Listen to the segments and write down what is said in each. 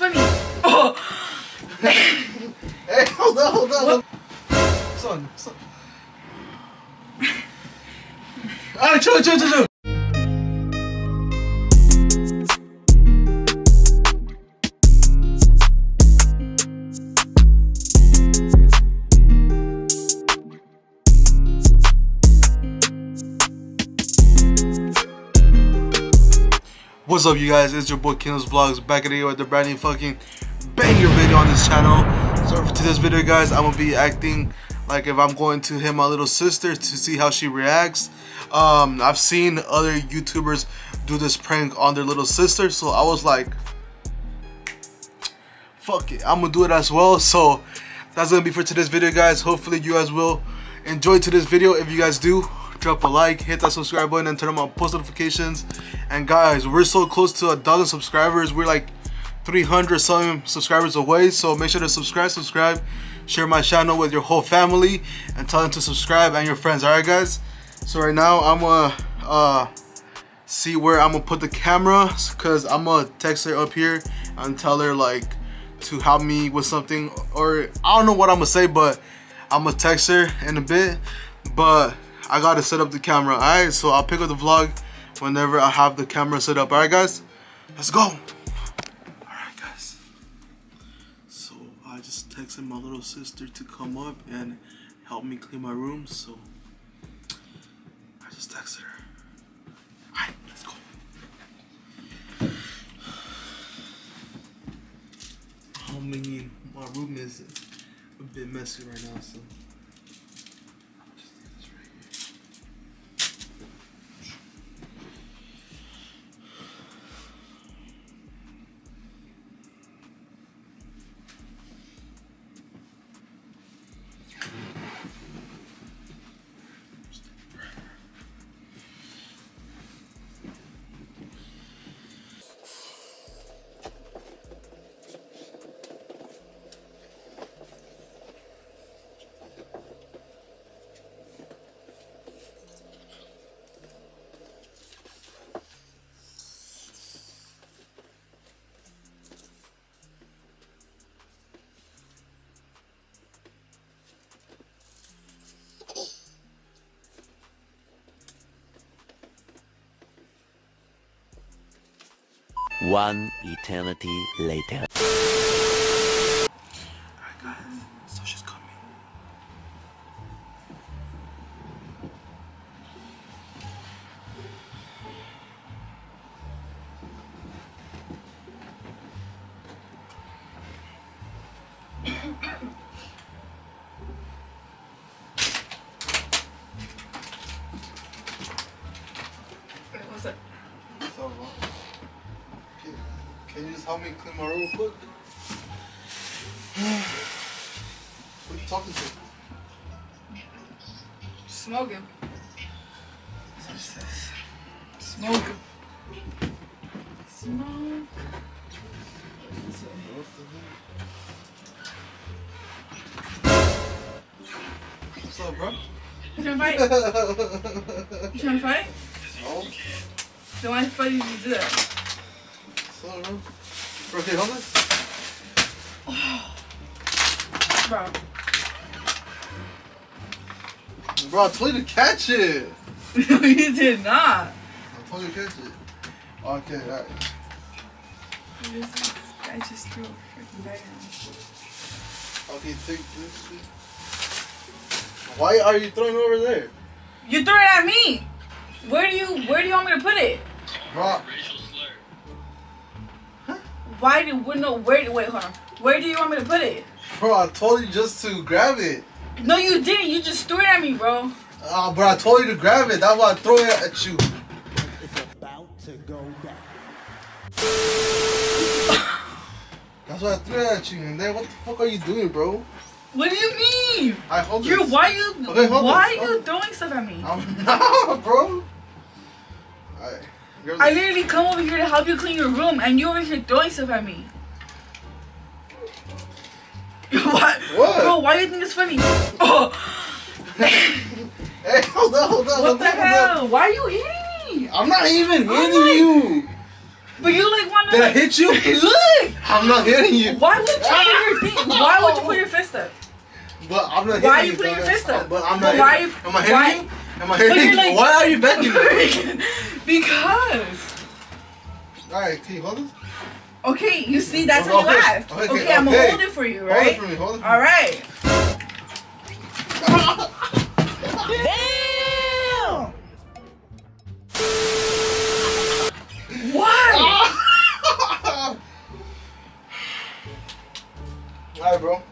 funny? Oh. hey, hold on, hold on. On. Son, son. Alright, chill, chill, chill, chill. What's up, you guys? It's your boy Kingless Vlogs back at here with the brand new fucking banger video on this channel. So for today's video, guys, I'm gonna be acting like if I'm going to hit my little sister to see how she reacts. Um, I've seen other YouTubers do this prank on their little sister, so I was like, fuck it, I'm gonna do it as well. So that's gonna be for today's video, guys. Hopefully, you guys will enjoy today's video. If you guys do, drop a like, hit that subscribe button, and turn on post notifications. And guys, we're so close to a thousand subscribers. We're like 300 some subscribers away. So make sure to subscribe, subscribe, share my channel with your whole family, and tell them to subscribe and your friends. All right, guys. So right now I'm gonna uh, see where I'm gonna put the camera, cause I'm gonna text her up here and tell her like to help me with something, or I don't know what I'm gonna say, but I'm gonna text her in a bit. But I gotta set up the camera. All right, so I'll pick up the vlog whenever I have the camera set up. All right, guys, let's go. All right, guys. So I just texted my little sister to come up and help me clean my room. So I just texted her. All right, let's go. I mean, my room is a bit messy right now, so. One eternity later. Alright guys, so she's coming. What's up? So, uh, can, can you just help me clean my room real quick? Who you talking to? Smoking. That's what it says. Smoking. Smoke. What's up, bro? You trying to fight? You trying to fight? Oh, Then why the fuck did you do that? what's up, bro? Bro, okay, hold. Bro. Bro, I told you to catch it. you did not. I told you to catch it. Okay, alright. Guy just threw a freaking bag. Okay, take this shit. Why are you throwing it over there? You threw it at me. Where do you Where do you want me to put it? Bro, Why do we no where wait hold on. Where do you want me to put it? bro, I told you just to grab it. No, you didn't. You just threw it at me, bro. Oh, bro, I told you to grab it. That's why I throw it at you. It's about to go down. That's why I threw it at you. And then what the fuck are you doing, bro? What do you mean? I hold You this. why you Okay, why this, are you throwing stuff at me? I'm not, bro. Alright. You're I literally come over here to help you clean your room, and you over here throwing stuff at me. what? What? Bro, why do you think it's funny? Oh, Hey, hold on, hold on. what hold the on, hold on. hell? Why are you hitting me? I'm not even Oh hitting my- you. But you like wanna. Did I hit you? Look. I'm not hitting you. Why would you put your thing? Why would you put your fist up? But I'm not hitting you. Why are you putting your fist up? But I'm But not why hitting you- Am I hitting why- you? Am I hitting like- Why are you me? because. Alright, can you hold this? Okay, you see, that's Okay, how you okay, act. okay, Okay, I'm gonna hold it for you, Hold right? it for me, hold it for me. All right. Damn! Why? Alright, bro.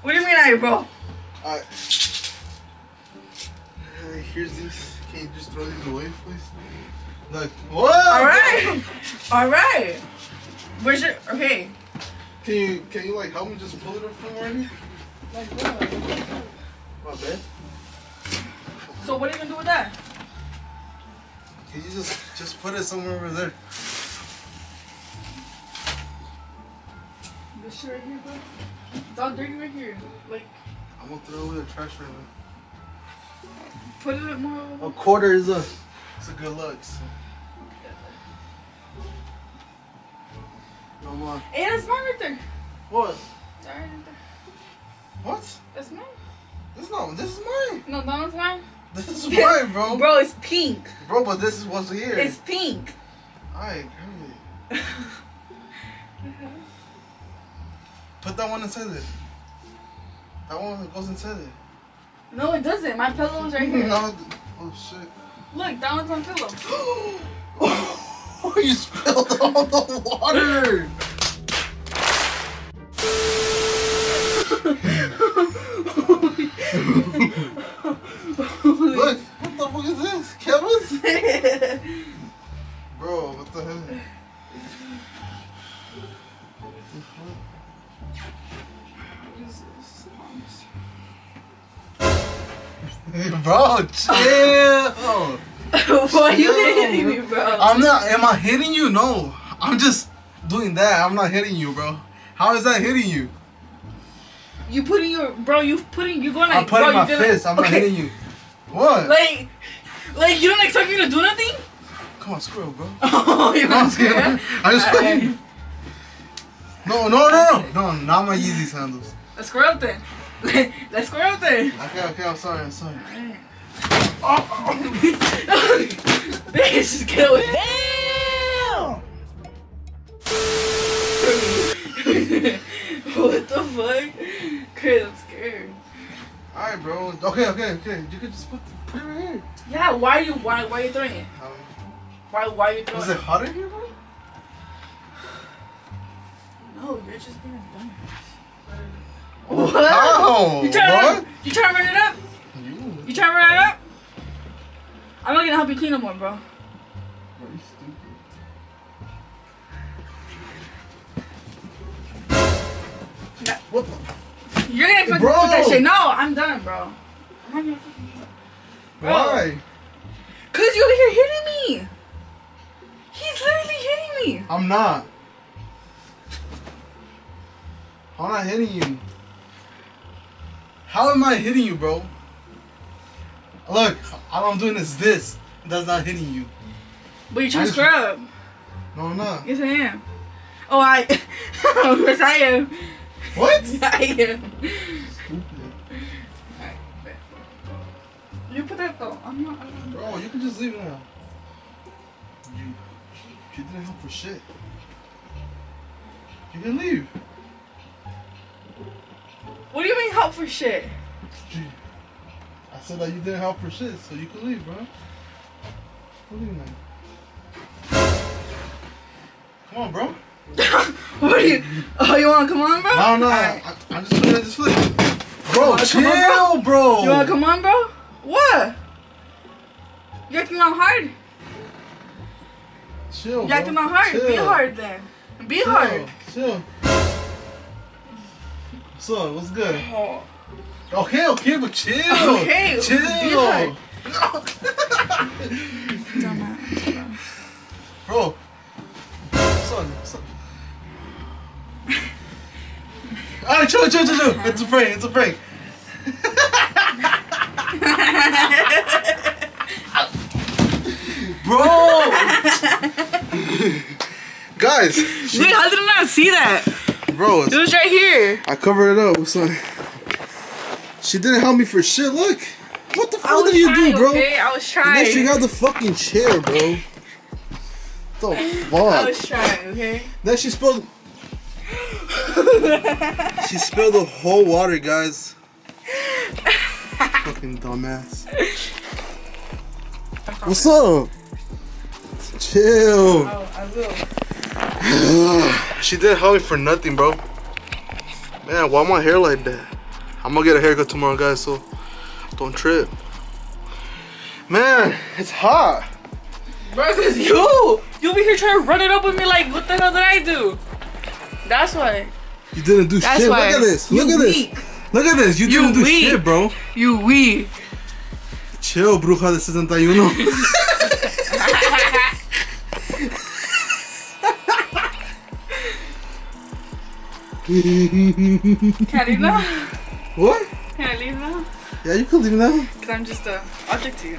What do you mean, I bro? Alright. Uh, Here's this. Can you just throw these away, please? Look. Whoa! All right. All right. Where's your? Okay. Can you can you like help me just pull it up from right here? My bad. So what are you gonna do with that? Can you just just put it somewhere over there? This shit right here, bro. It's all dirty right here. Like, I'm gonna throw away the trash right now. Put it more. A quarter is a it's a good look. So. No more. Hey, that's mine right there. What? That right there. What? That's mine. This no. This is mine. No, that one's mine. This is mine, bro. bro. It's pink. Bro, but this is what's here. It's pink. Alright, girl. Put that one inside it. That one goes inside it. No, it doesn't. My pillow's right here. No, oh shit. Look, that one's my pillow. Oh, you spilled all the water. chill. Why are you hitting me, bro? I'm not. Am I hitting you? No. I'm just doing that. I'm not hitting you, bro. How is that hitting you? You putting your bro? You putting you going like I'm putting bro, my gonna- fist. I'm not okay, hitting you. What? Like, like you don't expect me to do nothing? Come on, squirrel, bro. Oh, you No, I'm want scared. to? I just. No, no, no, no, no, not my Yeezy sandals. Let's square up then. Let's square up then. Okay, okay, I'm sorry, I'm sorry. Bitch, is killing. Damn! What the fuck? Chris, I'm scared. Alright, bro. Okay, okay, okay. You could just put, the, put it right here. Yeah, why are you why why are you throwing it? Um, Why why are you throwing is it hot in here, bro? No, you're just being dumb. Oh, What? How? You trying to What? run, you trying to run it up? You. You trying to run it up? I'm not gonna help you clean no more, bro. Bro, you stupid. No. What the? You're gonna expect Bro. me to put that shit. No, I'm done, bro. I'm not Bro. Why? Cause you're here hitting me. He's literally hitting me. I'm not. I'm not hitting you. How am I hitting you, bro? Look, all I'm doing is this. That's not hitting you. But you're trying to scrub. No, I'm not. Yes, I am. Oh, I. yes, I am. What? I am. Stupid. You put that though. I'm not. I'm not. Bro, you can just leave now. You, you didn't help for shit. You can leave. What do you mean help for shit? I said that you didn't help for shit, so you can leave, bro. You mean? Come on, bro. what are you? Oh, you wanna come on, bro? No, no, Alright. I, I'm just gonna just flip. Bro, chill, on, bro. You wanna come on, bro? What? You acting all hard. Chill, You acting all hard. Be hard then. Be Chill, hard. Chill. So, what's good? Oh. Okay, okay, but chill. Okay, chill. be hard. Dumbass, bro. Bro. Son, son. Alright, chill, chill, chill, chill. It's a prank, it's a prank. Bro! Guys, Wait, how did I not see that? bro, It was right here. I covered it up with some. She didn't help me for shit. Look, what the fuck did you trying, do, bro? okay? I was And then she trying. got the fucking chair, bro. What The I fuck? was trying, okay? Then she spilled. she spilled the whole water, guys. fucking dumbass. What's up? Chill. Oh, I she didn't help me for nothing, bro. Man, why my hair like that? I'm gonna get a haircut tomorrow, guys, so don't trip. Man, it's hot. Bro, cause you, you be here trying to run it up with me like, what the hell did I do? That's why. You didn't do That's shit. why. Look at this. You Look at this. Look at this. You, You didn't do shit, bro. You weak. Chill, bruja de 61. Can I leave now? What? Can I leave now? Yeah, you can leave now. Cause I'm just a object to you.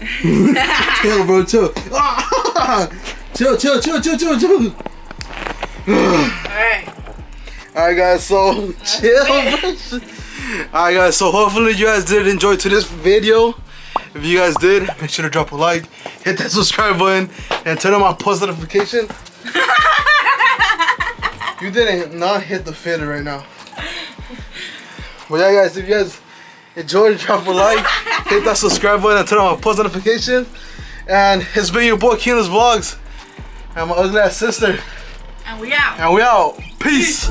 Chill, bro. Chill. Chill, chill, chill, chill, chill, chill. Alright. Alright, guys. So chill. Alright, guys. So hopefully you guys did enjoy today's video. If you guys did, make sure to drop a like, hit that subscribe button, and turn on my post notification. you didn't not hit the fader right now. But yeah, guys, if you guys enjoyed, drop a like, hit that subscribe button, and turn on my post notification. And it's been your boy Kingless Vlogs and my ugly ass sister. And we out. And we out. Peace.